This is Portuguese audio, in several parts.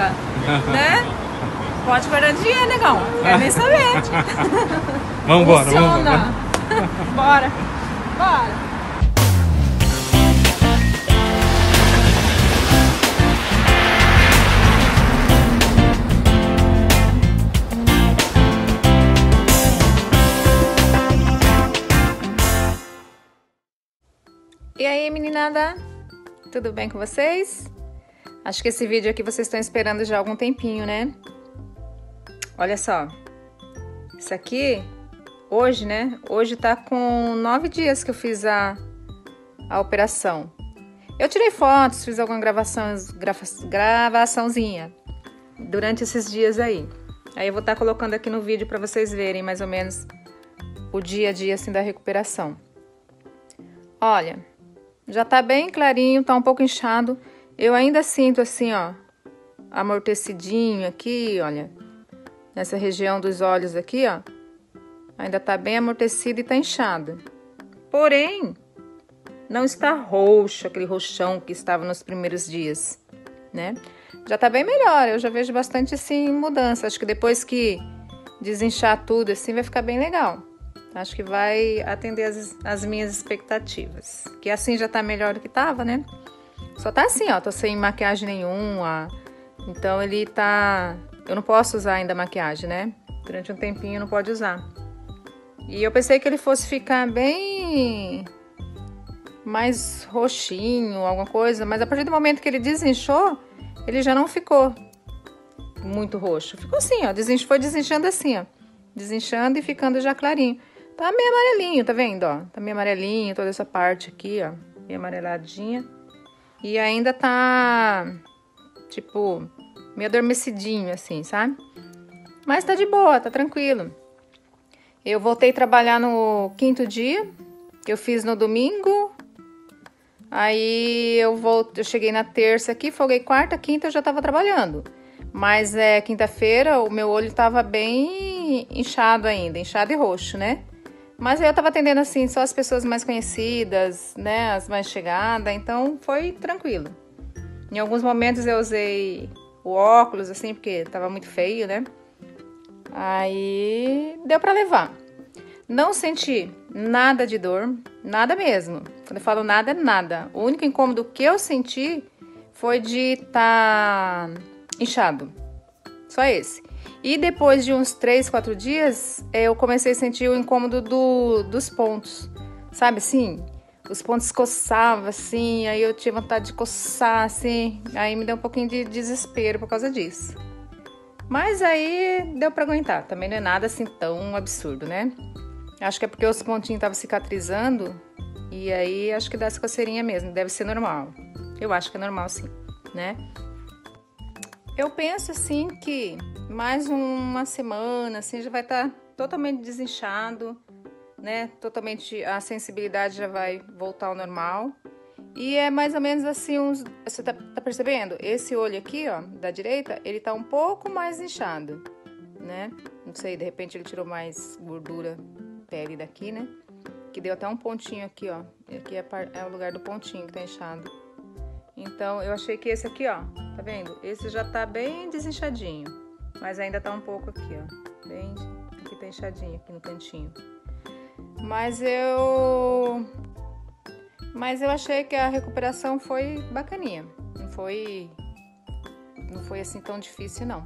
né? Pode dinheiro, negão. Quer nem saber. Vambora, vamos Funciona. Bora. Bora. E aí, meninada? Tudo bem com vocês? Acho que esse vídeo aqui vocês estão esperando já há algum tempinho, né? Olha só. Isso aqui, hoje, né? Hoje tá com nove dias que eu fiz a, a operação. Eu tirei fotos, fiz alguma gravação, grava, gravaçãozinha durante esses dias aí. Aí eu vou estar tá colocando aqui no vídeo para vocês verem mais ou menos o dia a dia assim da recuperação. Olha, já tá bem clarinho, tá um pouco inchado. Eu ainda sinto assim, ó, amortecidinho aqui, olha. Nessa região dos olhos aqui, ó. Ainda tá bem amortecido e tá inchado. Porém, não está roxo, aquele roxão que estava nos primeiros dias, né? Já tá bem melhor, eu já vejo bastante assim mudança. Acho que depois que desinchar tudo assim vai ficar bem legal. Acho que vai atender as, as minhas expectativas. Que assim já tá melhor do que tava, né? Só tá assim, ó, tô sem maquiagem nenhuma. Então ele tá. Eu não posso usar ainda maquiagem, né? Durante um tempinho não pode usar. E eu pensei que ele fosse ficar bem mais roxinho, alguma coisa, mas a partir do momento que ele desinchou, ele já não ficou muito roxo. Ficou assim, ó, desinch... foi desinchando assim, ó. Desinchando e ficando já clarinho. Tá meio amarelinho, tá vendo, ó? Tá meio amarelinho toda essa parte aqui, ó. Meio amareladinha. E ainda tá, tipo, meio adormecidinho, assim, sabe? Mas tá de boa, tá tranquilo. Eu voltei a trabalhar no quinto dia, eu fiz no domingo. Aí eu voltei, eu cheguei na terça aqui, folguei quarta, quinta eu já tava trabalhando. Mas é quinta-feira o meu olho tava bem inchado ainda, inchado e roxo, né? Mas eu tava atendendo assim só as pessoas mais conhecidas, né, as mais chegadas, então foi tranquilo. Em alguns momentos eu usei o óculos assim porque tava muito feio, né? Aí deu para levar. Não senti nada de dor, nada mesmo. Quando eu falo nada, é nada. O único incômodo que eu senti foi de estar tá inchado. Só esse. E depois de uns 3, 4 dias, eu comecei a sentir o incômodo do, dos pontos. Sabe assim? Os pontos coçavam assim, aí eu tinha vontade de coçar assim. Aí me deu um pouquinho de desespero por causa disso. Mas aí deu para aguentar. Também não é nada assim tão absurdo, né? Acho que é porque os pontinhos estavam cicatrizando. E aí acho que dá essa coceirinha mesmo. Deve ser normal. Eu acho que é normal sim, né? Eu penso assim que mais uma semana assim já vai estar totalmente desinchado, né? Totalmente a sensibilidade já vai voltar ao normal. E é mais ou menos assim uns, você tá, tá percebendo? Esse olho aqui, ó, da direita, ele tá um pouco mais inchado, né? Não sei, de repente ele tirou mais gordura pele daqui, né? Que deu até um pontinho aqui, ó. Aqui é, é o lugar do pontinho que tá inchado. Então, eu achei que esse aqui, ó, tá vendo? Esse já tá bem desinchadinho, mas ainda tá um pouco aqui, ó. Bem, aqui tá inchadinho, aqui no cantinho. Mas eu... Mas eu achei que a recuperação foi bacaninha. Não foi... Não foi assim tão difícil, não.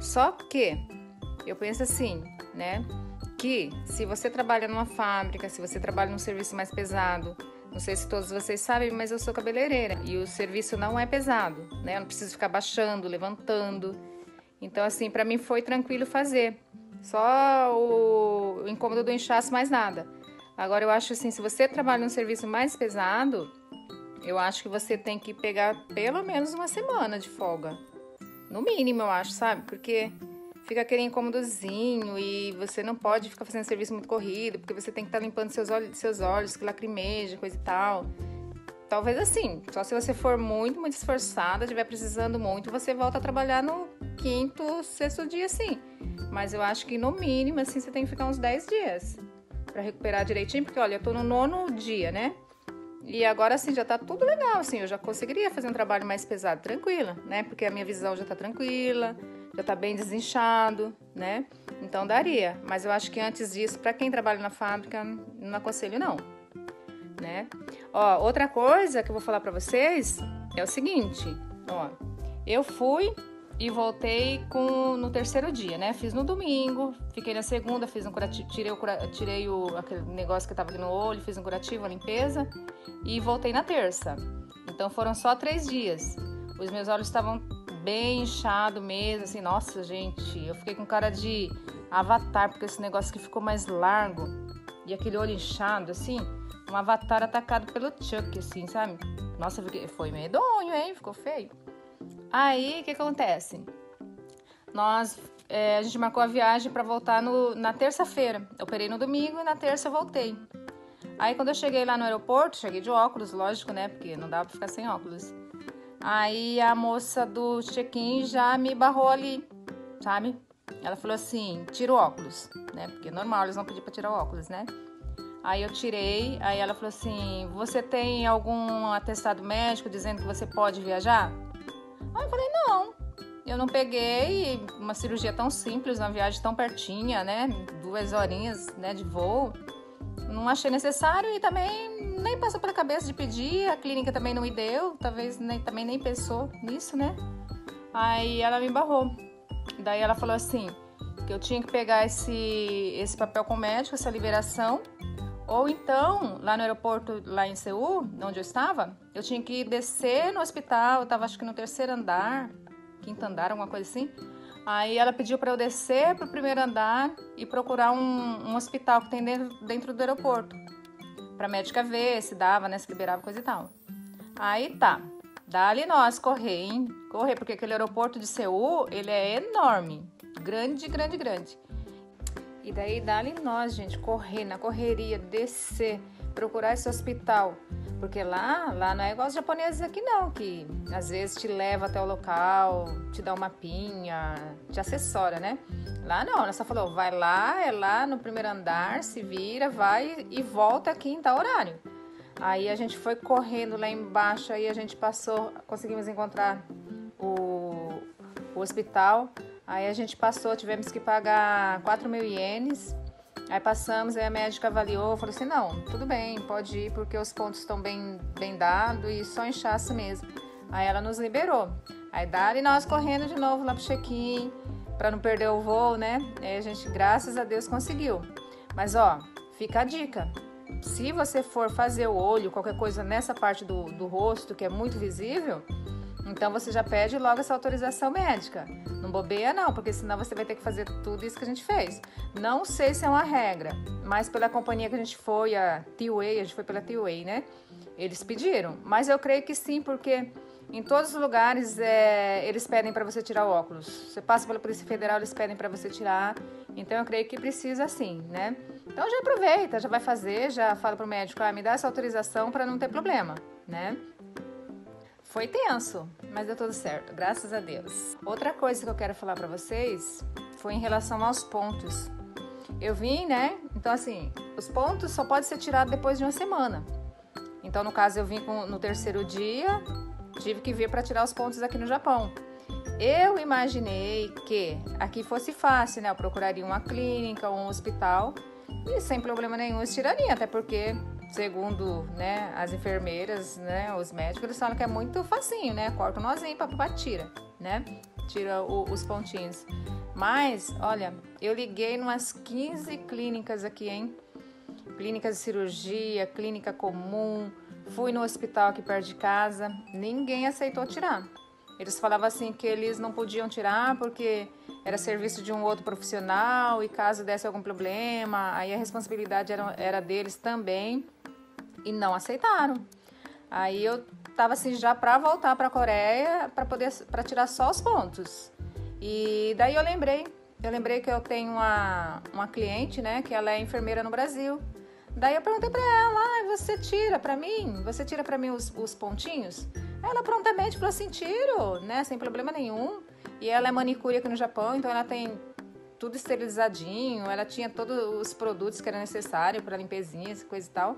Só que, eu penso assim, né? Que se você trabalha numa fábrica, se você trabalha num serviço mais pesado, não sei se todos vocês sabem, mas eu sou cabeleireira e o serviço não é pesado, né? Eu não preciso ficar baixando, levantando. Então, assim, para mim foi tranquilo fazer. Só o incômodo do inchaço, mais nada. Agora, eu acho assim, se você trabalha num serviço mais pesado, eu acho que você tem que pegar pelo menos uma semana de folga. No mínimo, eu acho, sabe? Porque fica aquele incômodozinho e você não pode ficar fazendo serviço muito corrido, porque você tem que estar tá limpando seus olhos, seus olhos, que lacrimeja, coisa e tal. Talvez assim, só se você for muito, muito esforçada, estiver precisando muito, você volta a trabalhar no quinto, sexto dia, sim. Mas eu acho que no mínimo, assim, você tem que ficar uns 10 dias para recuperar direitinho, porque olha, eu tô no nono dia, né? E agora, assim, já tá tudo legal, assim, eu já conseguiria fazer um trabalho mais pesado, tranquila, né? Porque a minha visão já tá tranquila, já tá bem desinchado, né? Então daria. Mas eu acho que antes disso, para quem trabalha na fábrica, não aconselho não, né? Ó, outra coisa que eu vou falar para vocês é o seguinte, ó, eu fui e voltei com no terceiro dia, né? Fiz no domingo, fiquei na segunda, fiz um curativo, tirei o tirei o aquele negócio que tava aqui no olho, fiz um curativo, a limpeza e voltei na terça. Então foram só três dias. Os meus olhos estavam bem inchado mesmo, assim, nossa, gente, eu fiquei com cara de avatar, porque esse negócio que ficou mais largo e aquele olho inchado, assim, um avatar atacado pelo Chuck, assim, sabe? Nossa, foi medonho, hein? Ficou feio. Aí, o que acontece? Nós, é, a gente marcou a viagem para voltar no, na terça-feira. Eu operei no domingo e na terça eu voltei. Aí, quando eu cheguei lá no aeroporto, cheguei de óculos, lógico, né? Porque não dava pra ficar sem óculos. Aí, a moça do check-in já me barrou ali, sabe? Ela falou assim: tira o óculos, né? Porque é normal, eles vão pedir pra tirar o óculos, né? Aí eu tirei, aí ela falou assim: Você tem algum atestado médico dizendo que você pode viajar? Aí eu falei: Não, eu não peguei uma cirurgia tão simples, uma viagem tão pertinha, né? Duas horinhas né, de voo. Não achei necessário e também nem passou pela cabeça de pedir, a clínica também não me deu, talvez nem, também nem pensou nisso, né? Aí ela me barrou. Daí ela falou assim: que eu tinha que pegar esse, esse papel com o médico, essa liberação ou então, lá no aeroporto, lá em Seul, onde eu estava, eu tinha que descer no hospital, eu estava acho que no terceiro andar, quinto andar, alguma coisa assim. Aí ela pediu para eu descer para o primeiro andar e procurar um, um hospital que tem dentro, dentro do aeroporto, para médica ver se dava, né, se liberava coisa e tal. Aí tá, dali nós correr, hein? Correr, porque aquele aeroporto de Seul, ele é enorme, grande, grande, grande. E daí dali nós, gente, correr na correria, descer, procurar esse hospital. Porque lá, lá não é igual os japoneses aqui não, que às vezes te leva até o local, te dá uma pinha, te assessora, né? Lá não, ela só falou, vai lá, é lá no primeiro andar, se vira, vai e volta aqui em tal horário. Aí a gente foi correndo lá embaixo, aí a gente passou, conseguimos encontrar o, o hospital. Aí a gente passou, tivemos que pagar 4 mil ienes. Aí passamos, aí a médica avaliou, falou assim, não, tudo bem, pode ir porque os pontos estão bem, bem dados e só inchaço mesmo. Aí ela nos liberou. Aí dali nós correndo de novo lá pro check-in, para não perder o voo, né? Aí a gente, graças a Deus, conseguiu. Mas ó, fica a dica. Se você for fazer o olho, qualquer coisa nessa parte do, do rosto que é muito visível, então você já pede logo essa autorização médica. Não bobeia não, porque senão você vai ter que fazer tudo isso que a gente fez. Não sei se é uma regra, mas pela companhia que a gente foi, a T-Way, a gente foi pela T-Way, né? Eles pediram, mas eu creio que sim, porque em todos os lugares é, eles pedem para você tirar o óculos. Você passa pela Polícia Federal, eles pedem para você tirar. Então eu creio que precisa sim, né? Então já aproveita, já vai fazer, já fala pro médico, ah, me dá essa autorização para não ter problema, né? Foi tenso, mas deu tudo certo, graças a Deus. Outra coisa que eu quero falar para vocês foi em relação aos pontos. Eu vim, né? Então, assim, os pontos só podem ser tirados depois de uma semana. Então, no caso, eu vim com, no terceiro dia, tive que vir para tirar os pontos aqui no Japão. Eu imaginei que aqui fosse fácil, né? Eu procuraria uma clínica, um hospital e sem problema nenhum eu tiraria, até porque segundo né, as enfermeiras, né, os médicos, eles falam que é muito facinho, né? Corta o nozinho, papapá, tira, né? Tira o, os pontinhos. Mas, olha, eu liguei umas 15 clínicas aqui, hein? Clínicas de cirurgia, clínica comum, fui no hospital aqui perto de casa, ninguém aceitou tirar. Eles falavam assim que eles não podiam tirar porque era serviço de um outro profissional e caso desse algum problema, aí a responsabilidade era, era deles também e não aceitaram. Aí eu tava assim já para voltar para a Coreia para poder para tirar só os pontos. E daí eu lembrei, eu lembrei que eu tenho uma, uma cliente, né, que ela é enfermeira no Brasil. Daí eu perguntei para ela, ah, você tira para mim? Você tira para mim os, os pontinhos? Ela prontamente falou assim, tiro, né, sem problema nenhum. E ela é manicure aqui no Japão, então ela tem tudo esterilizadinho, ela tinha todos os produtos que era necessário para limpezinha, essa coisa e tal.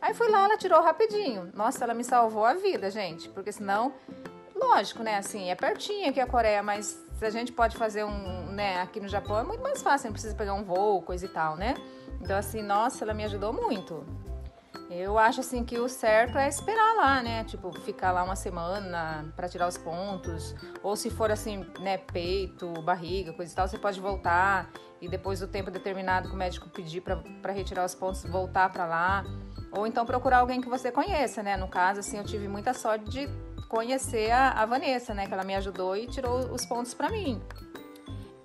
Aí fui lá, ela tirou rapidinho. Nossa, ela me salvou a vida, gente, porque senão, lógico, né, assim, é pertinho aqui a Coreia, mas se a gente pode fazer um, né, aqui no Japão é muito mais fácil, não precisa pegar um voo, coisa e tal, né? Então, assim, nossa, ela me ajudou muito. Eu acho assim que o certo é esperar lá, né? Tipo, ficar lá uma semana para tirar os pontos. Ou se for assim, né, peito, barriga, coisa e tal, você pode voltar e depois do tempo determinado que o médico pedir para retirar os pontos, voltar para lá. Ou então procurar alguém que você conheça, né? No caso, assim, eu tive muita sorte de conhecer a, a Vanessa, né? Que ela me ajudou e tirou os pontos para mim.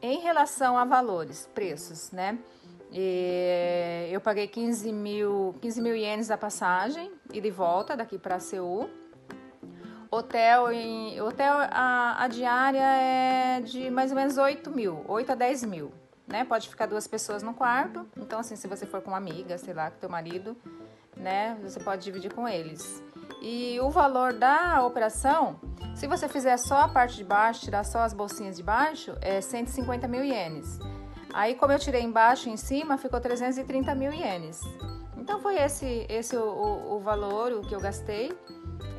Em relação a valores, preços, né? E eu paguei 15 mil, 15 mil ienes a passagem e de volta daqui para Seul. Hotel, em, hotel a, a, diária é de mais ou menos 8 mil, 8 a 10 mil. Né? Pode ficar duas pessoas no quarto. Então, assim, se você for com uma amiga, sei lá, com teu marido, né? Você pode dividir com eles. E o valor da operação, se você fizer só a parte de baixo, tirar só as bolsinhas de baixo, é 150 mil ienes. Aí, como eu tirei embaixo e em cima, ficou 330 mil ienes. Então, foi esse, esse o, o, o valor o que eu gastei.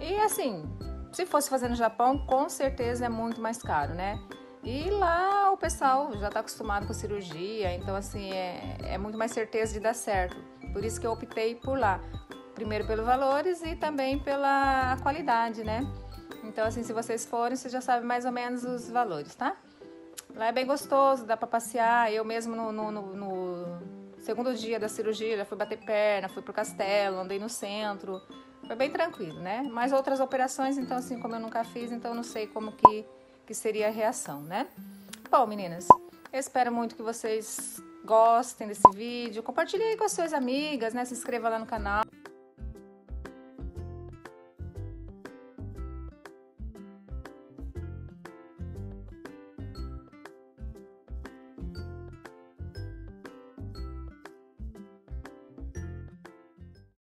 E assim, se fosse fazer no Japão, com certeza é muito mais caro, né? E lá o pessoal já está acostumado com cirurgia, então assim é, é muito mais certeza de dar certo. Por isso que eu optei por lá. Primeiro pelos valores e também pela qualidade, né? Então assim, se vocês forem, vocês já sabem mais ou menos os valores, tá? Lá é bem gostoso, dá para passear. Eu mesmo no, no, no, no, segundo dia da cirurgia já fui bater perna, fui pro castelo, andei no centro. Foi bem tranquilo, né? Mas outras operações, então assim, como eu nunca fiz, então não sei como que, que seria a reação, né? Bom, meninas, eu espero muito que vocês gostem desse vídeo. Compartilhe aí com as suas amigas, né? Se inscreva lá no canal.